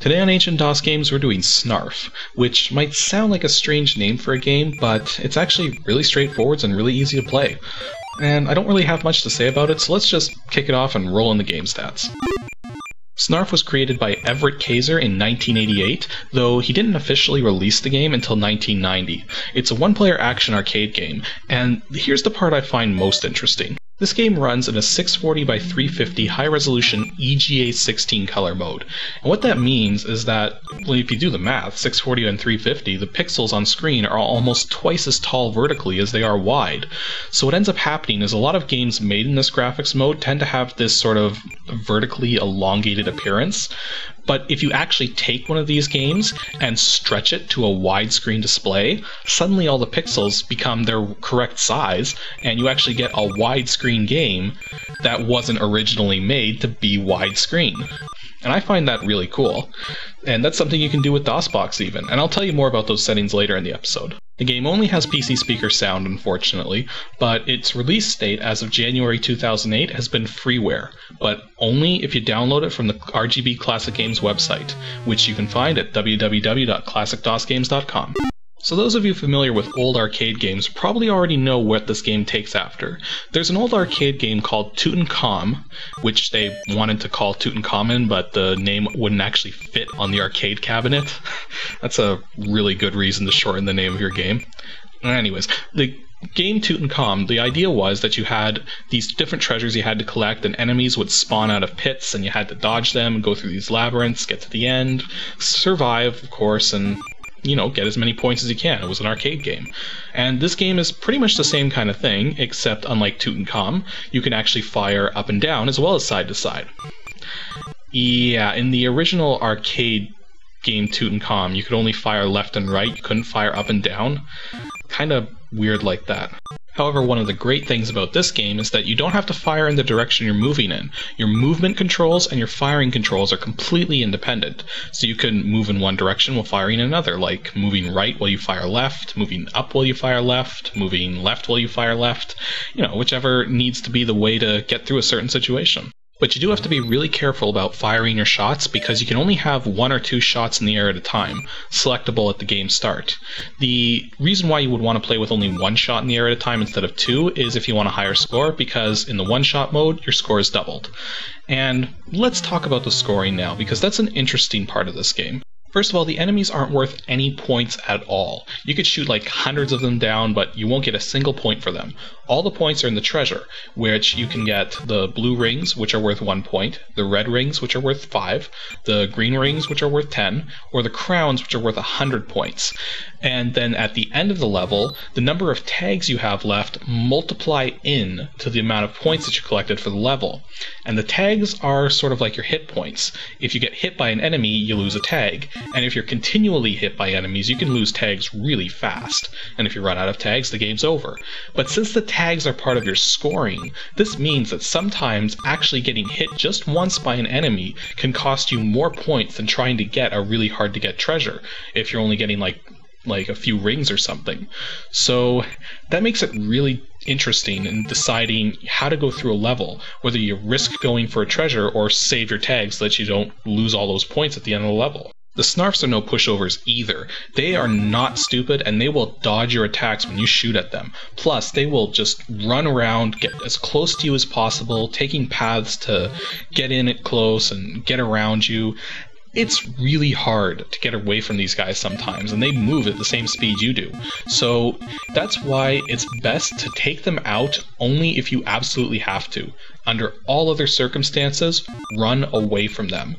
Today on Ancient DOS Games, we're doing Snarf, which might sound like a strange name for a game, but it's actually really straightforward and really easy to play. And I don't really have much to say about it, so let's just kick it off and roll in the game stats. Snarf was created by Everett Kaser in 1988, though he didn't officially release the game until 1990. It's a one player action arcade game, and here's the part I find most interesting. This game runs in a 640 by 350 high resolution EGA 16 color mode. And what that means is that, well, if you do the math, 640 and 350, the pixels on screen are almost twice as tall vertically as they are wide. So what ends up happening is a lot of games made in this graphics mode tend to have this sort of vertically elongated appearance. But if you actually take one of these games and stretch it to a widescreen display, suddenly all the pixels become their correct size, and you actually get a widescreen game that wasn't originally made to be widescreen. And I find that really cool. And that's something you can do with DOSBox even, and I'll tell you more about those settings later in the episode. The game only has PC speaker sound, unfortunately, but its release date as of January 2008 has been freeware, but only if you download it from the RGB Classic Games website, which you can find at www.classicdosgames.com. So those of you familiar with old arcade games probably already know what this game takes after. There's an old arcade game called Tutankham, which they wanted to call Tutankhamun, but the name wouldn't actually fit on the arcade cabinet. That's a really good reason to shorten the name of your game. Anyways, the game Tutankham, the idea was that you had these different treasures you had to collect, and enemies would spawn out of pits, and you had to dodge them and go through these labyrinths, get to the end, survive, of course, and you know, get as many points as you can. It was an arcade game. And this game is pretty much the same kind of thing, except unlike Tutankham, you can actually fire up and down as well as side to side. Yeah, in the original arcade game Tutankham, you could only fire left and right, you couldn't fire up and down. Kind of weird like that. However, one of the great things about this game is that you don't have to fire in the direction you're moving in. Your movement controls and your firing controls are completely independent. So you can move in one direction while firing in another, like moving right while you fire left, moving up while you fire left, moving left while you fire left, you know, whichever needs to be the way to get through a certain situation. But you do have to be really careful about firing your shots because you can only have one or two shots in the air at a time, selectable at the game start. The reason why you would want to play with only one shot in the air at a time instead of two is if you want a higher score, because in the one shot mode, your score is doubled. And let's talk about the scoring now, because that's an interesting part of this game. First of all, the enemies aren't worth any points at all. You could shoot like hundreds of them down, but you won't get a single point for them. All the points are in the treasure, which you can get the blue rings, which are worth one point, the red rings, which are worth five, the green rings, which are worth 10, or the crowns, which are worth a 100 points. And then at the end of the level, the number of tags you have left multiply in to the amount of points that you collected for the level. And the tags are sort of like your hit points. If you get hit by an enemy, you lose a tag. And if you're continually hit by enemies, you can lose tags really fast. And if you run out of tags, the game's over. But since the tags are part of your scoring, this means that sometimes actually getting hit just once by an enemy can cost you more points than trying to get a really hard to get treasure if you're only getting like like a few rings or something. So that makes it really interesting in deciding how to go through a level, whether you risk going for a treasure or save your tags so that you don't lose all those points at the end of the level. The Snarfs are no pushovers either. They are not stupid and they will dodge your attacks when you shoot at them. Plus, they will just run around, get as close to you as possible, taking paths to get in it close and get around you it's really hard to get away from these guys sometimes, and they move at the same speed you do. So that's why it's best to take them out only if you absolutely have to. Under all other circumstances, run away from them.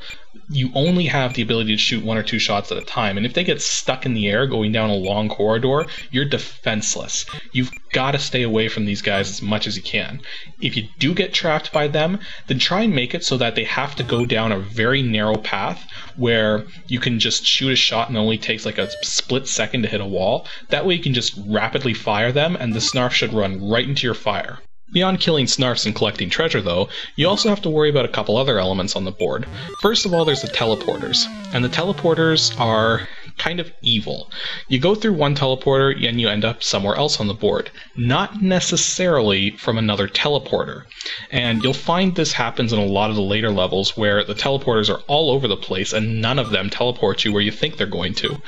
You only have the ability to shoot one or two shots at a time, and if they get stuck in the air going down a long corridor, you're defenseless. You've got to stay away from these guys as much as you can. If you do get trapped by them, then try and make it so that they have to go down a very narrow path where you can just shoot a shot and it only takes like a split second to hit a wall. That way you can just rapidly fire them and the snarf should run right into your fire. Beyond killing snarfs and collecting treasure, though, you also have to worry about a couple other elements on the board. First of all, there's the teleporters. And the teleporters are kind of evil. You go through one teleporter and you end up somewhere else on the board, not necessarily from another teleporter. And you'll find this happens in a lot of the later levels where the teleporters are all over the place and none of them teleport you where you think they're going to.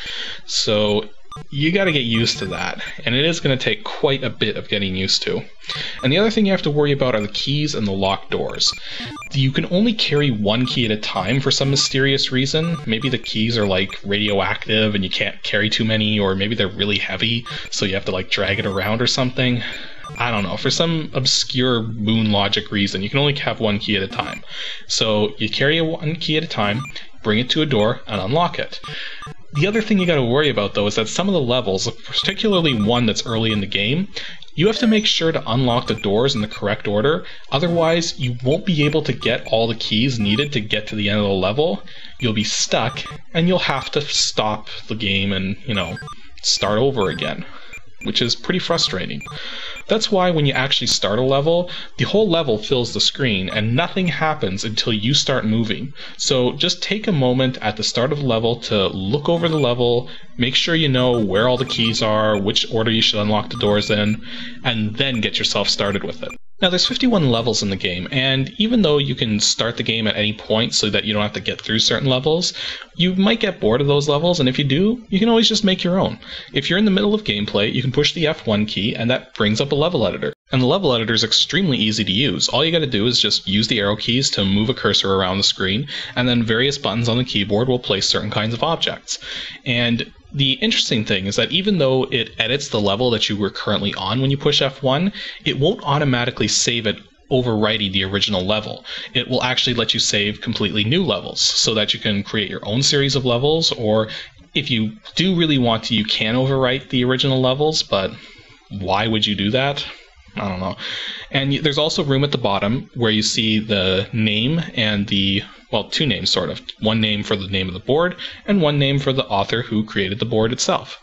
So you got to get used to that, and it is going to take quite a bit of getting used to. And the other thing you have to worry about are the keys and the locked doors. You can only carry one key at a time for some mysterious reason. Maybe the keys are like radioactive and you can't carry too many, or maybe they're really heavy, so you have to like drag it around or something. I don't know, for some obscure moon logic reason, you can only have one key at a time. So you carry one key at a time, bring it to a door, and unlock it. The other thing you got to worry about though is that some of the levels, particularly one that's early in the game, you have to make sure to unlock the doors in the correct order, otherwise, you won't be able to get all the keys needed to get to the end of the level. You'll be stuck, and you'll have to stop the game and, you know, start over again, which is pretty frustrating. That's why when you actually start a level, the whole level fills the screen and nothing happens until you start moving. So just take a moment at the start of the level to look over the level, make sure you know where all the keys are, which order you should unlock the doors in, and then get yourself started with it. Now, there's 51 levels in the game, and even though you can start the game at any point so that you don't have to get through certain levels, you might get bored of those levels, and if you do, you can always just make your own. If you're in the middle of gameplay, you can push the F1 key, and that brings up a level editor. And the level editor is extremely easy to use. All you gotta do is just use the arrow keys to move a cursor around the screen, and then various buttons on the keyboard will place certain kinds of objects. And the interesting thing is that even though it edits the level that you were currently on when you push F1, it won't automatically save it overwriting the original level. It will actually let you save completely new levels so that you can create your own series of levels, or if you do really want to, you can overwrite the original levels, but why would you do that? I don't know. And there's also room at the bottom where you see the name and the well, two names sort of. One name for the name of the board, and one name for the author who created the board itself.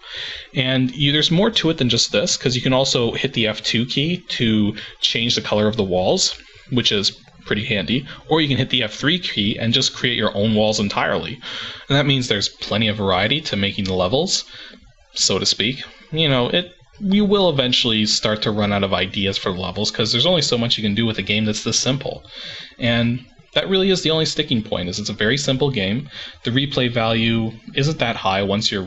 And you, there's more to it than just this, because you can also hit the F2 key to change the color of the walls, which is pretty handy. Or you can hit the F3 key and just create your own walls entirely. And that means there's plenty of variety to making the levels, so to speak. You know, it you will eventually start to run out of ideas for levels because there's only so much you can do with a game that's this simple. And that really is the only sticking point is it's a very simple game. The replay value isn't that high once you're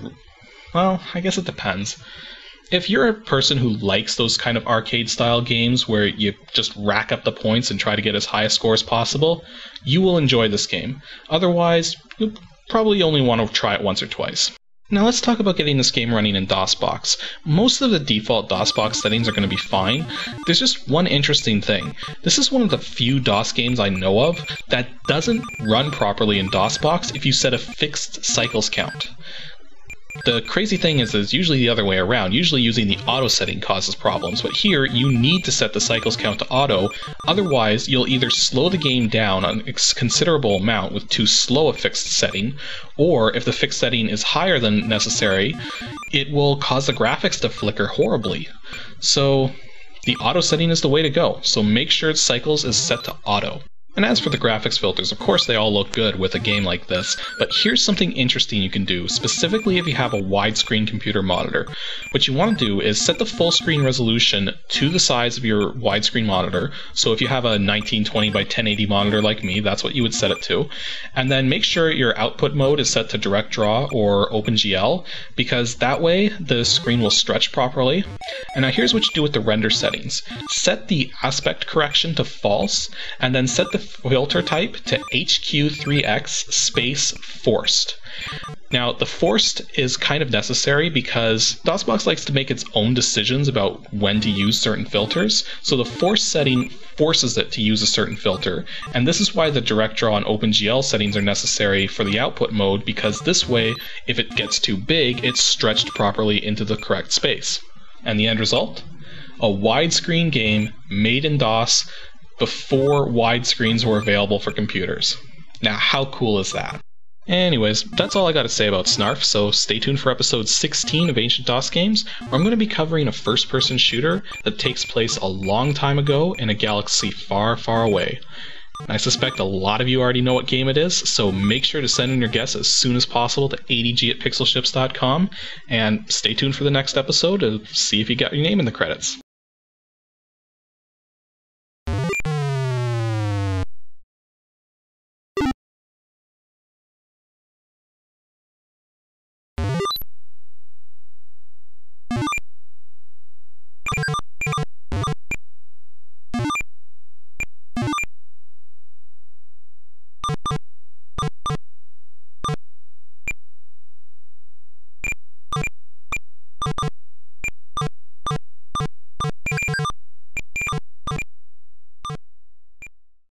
well i guess it depends. If you're a person who likes those kind of arcade style games where you just rack up the points and try to get as high a score as possible you will enjoy this game. Otherwise you'll probably only want to try it once or twice now let's talk about getting this game running in DOSBox. Most of the default DOSBox settings are going to be fine. There's just one interesting thing. This is one of the few DOS games I know of that doesn't run properly in DOSBox if you set a fixed cycles count. The crazy thing is, it's usually the other way around. Usually using the auto setting causes problems, but here you need to set the cycles count to auto, otherwise you'll either slow the game down a considerable amount with too slow a fixed setting, or if the fixed setting is higher than necessary, it will cause the graphics to flicker horribly. So the auto setting is the way to go, so make sure cycles is set to auto. And as for the graphics filters, of course they all look good with a game like this, but here's something interesting you can do, specifically if you have a widescreen computer monitor. What you want to do is set the full screen resolution to the size of your widescreen monitor, so if you have a 1920 by 1080 monitor like me, that's what you would set it to, and then make sure your output mode is set to Direct Draw or OpenGL, because that way the screen will stretch properly. And now here's what you do with the render settings. Set the aspect correction to false, and then set the filter type to HQ3X space forced. Now, the forced is kind of necessary because DOSBox likes to make its own decisions about when to use certain filters, so the force setting forces it to use a certain filter, and this is why the direct draw and OpenGL settings are necessary for the output mode because this way, if it gets too big, it's stretched properly into the correct space. And the end result? A widescreen game made in DOS before widescreens were available for computers. Now, how cool is that? Anyways, that's all I got to say about Snarf, so stay tuned for episode 16 of Ancient DOS Games, where I'm going to be covering a first person shooter that takes place a long time ago in a galaxy far, far away. I suspect a lot of you already know what game it is, so make sure to send in your guess as soon as possible to adg at pixelships.com and stay tuned for the next episode to see if you got your name in the credits.